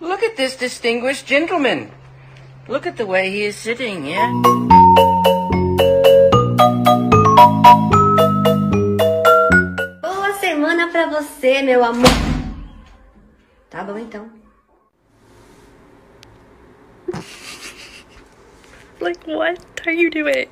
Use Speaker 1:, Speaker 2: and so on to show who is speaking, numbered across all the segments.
Speaker 1: look at this distinguished gentleman. Look at the way he is sitting, yeah?
Speaker 2: Boa semana pra você, meu amor. Tá bom então.
Speaker 3: Like, what are you doing?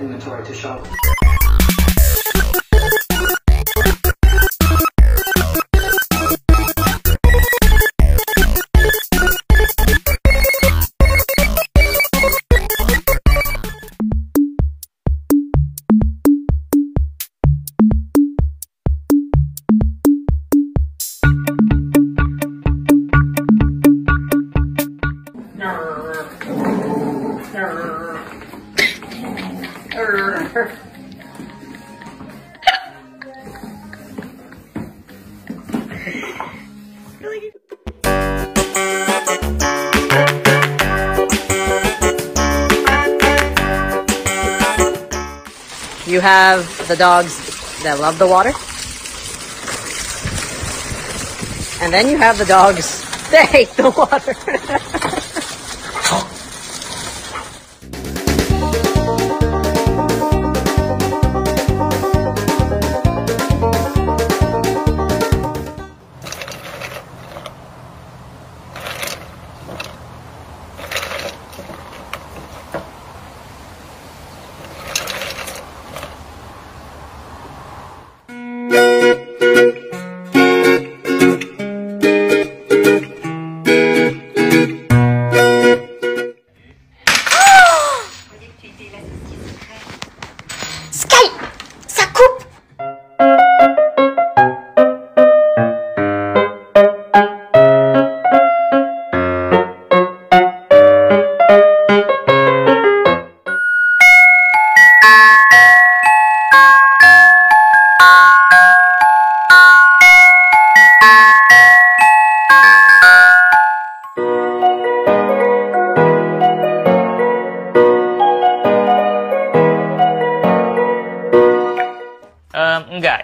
Speaker 4: Inventory to show.
Speaker 5: You have the dogs that love the water. And then you have the dogs that hate the water.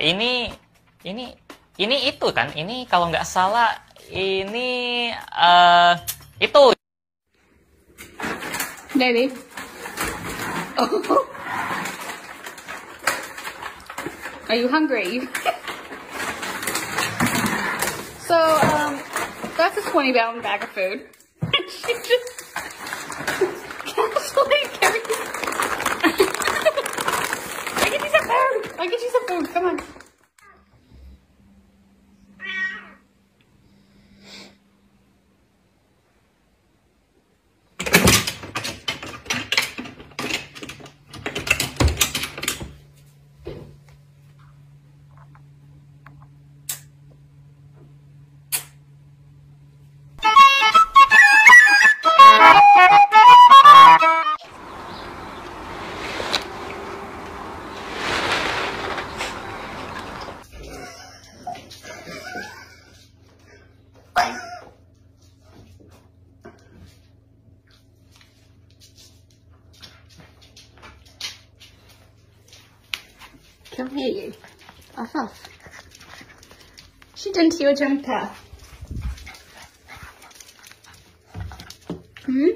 Speaker 6: ini ini ini itu kan. Ini kalau nggak salah ini eh itu.
Speaker 3: Baby. Are you hungry? so, um, that's a 20 pound bag of food. she just food. I get you some food. Come on.
Speaker 2: Come here, you. Off, off. She to your jumper. Hmm?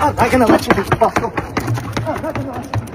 Speaker 7: I'm not gonna let you be possible. I'm not gonna let you.
Speaker 2: Oh,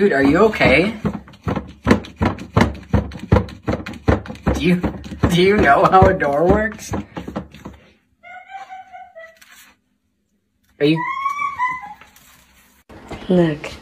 Speaker 8: Dude, are you okay? Do you, do you know how a door works? Are you...
Speaker 9: Look.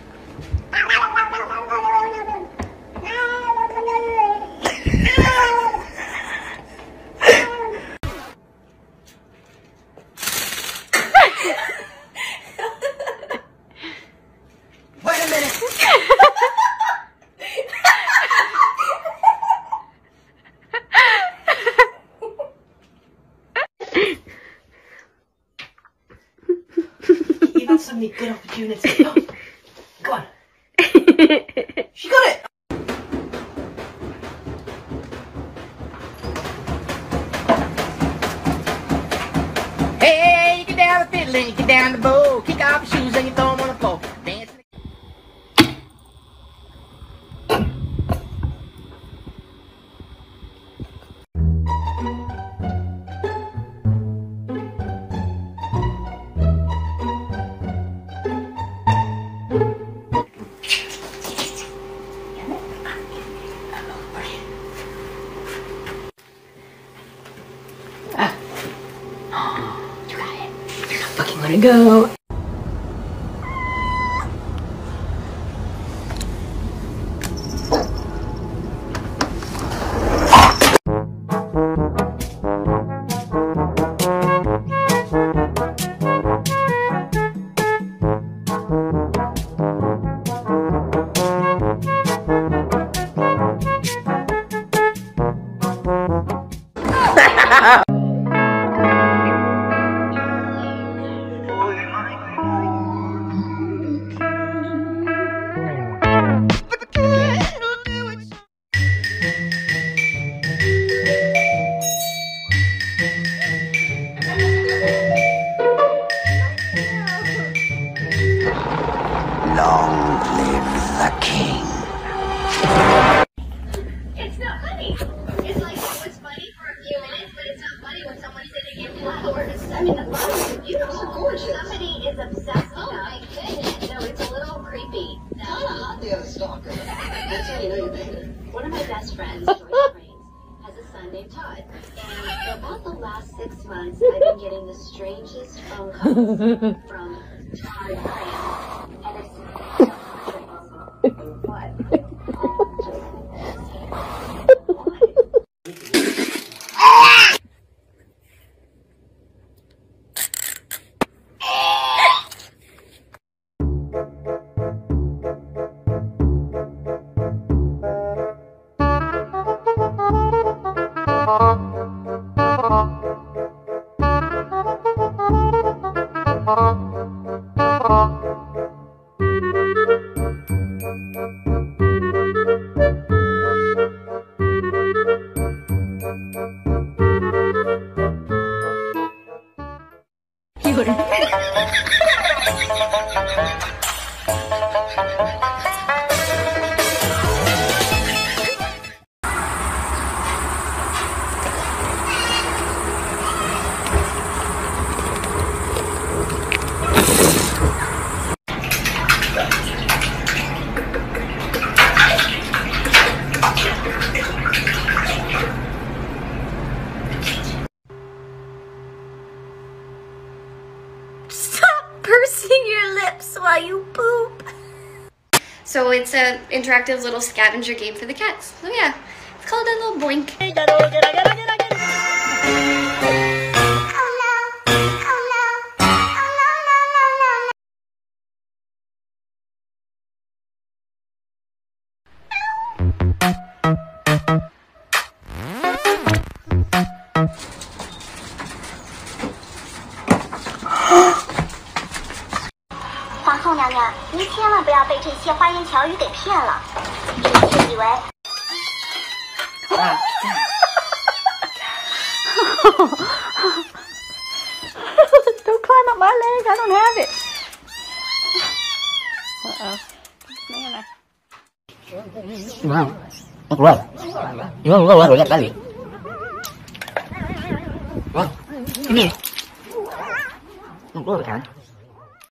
Speaker 10: she got it!
Speaker 8: Hey, you get down the fiddle and you get down the bow. Kick off your shoes and you throw them on the
Speaker 9: go
Speaker 11: strangest phone calls from Todd Graham. 哈哈
Speaker 12: 哈哈哈！So it's a interactive little scavenger game for the cats. So yeah, it's called a little boink.
Speaker 13: “ don't climb up my leg. I don't have it. Uh-oh. Man,
Speaker 14: Wow. Nó keluar.